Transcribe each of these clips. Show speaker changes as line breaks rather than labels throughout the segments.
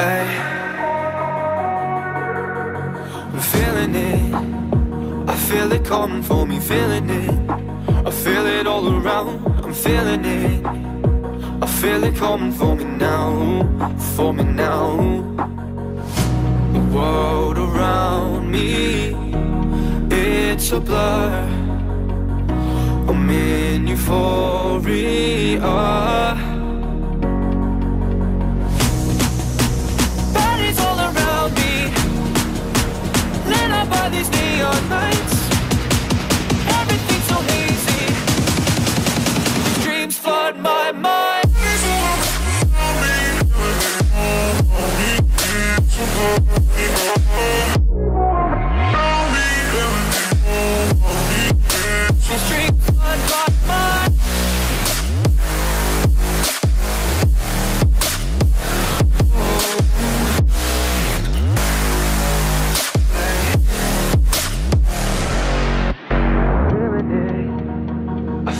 Ay. I'm feeling it. I feel it coming for me, feeling it. I feel it all around. I'm feeling it. I feel it coming for me now, for me now. The world around me, it's a blur. I'm in euphoria.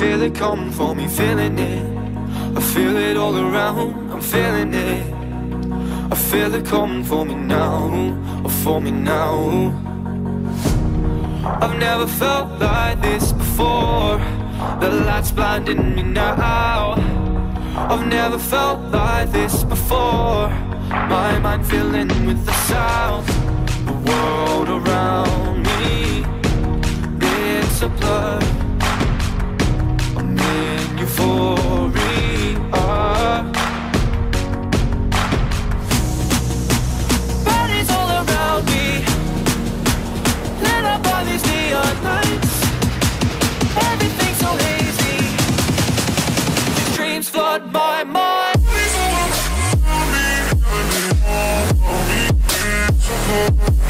Feel it coming for me, feeling it. I feel it all around, I'm feeling it. Feel it coming for me now, oh, for me now. I've never felt like this before. The light's blinding me now. I've never felt like this before. My mind filling with the sound. The world around me, it's a blur.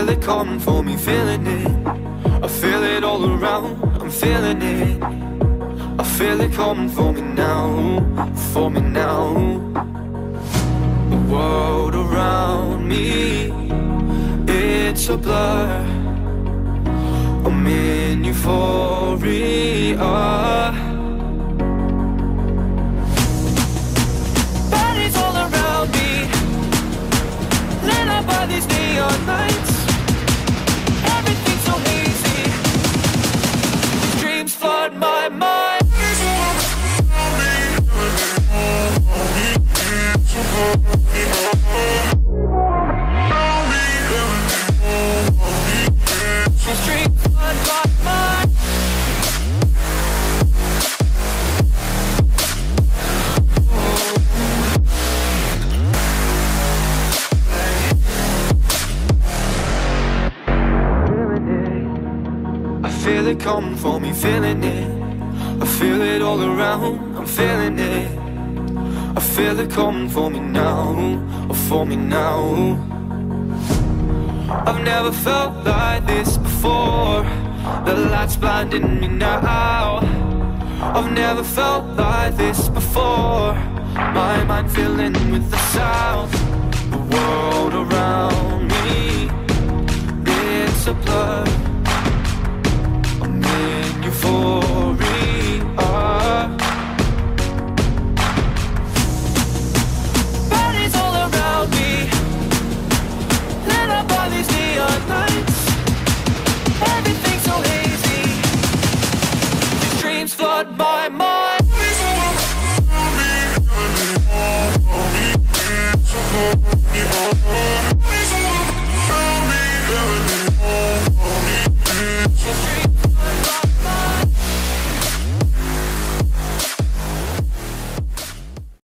feel it coming for me, feeling it. I feel it all around, I'm feeling it. I feel it coming for me now, for me now. The world around me, it's a blur. I'm in euphoria. Bodies all around me, up by these neon lights. Flood my mind. It for me, feeling it. I feel it all around, I'm feeling it. I feel it coming for me now, for me now. I've never felt like this before. The light's blinding me now. I've never felt like this before. My mind filling with the sound. The world around me, on my mind